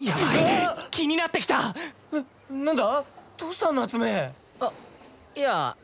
やばい。気になってきた。ななんだ？どうしたん夏目あいや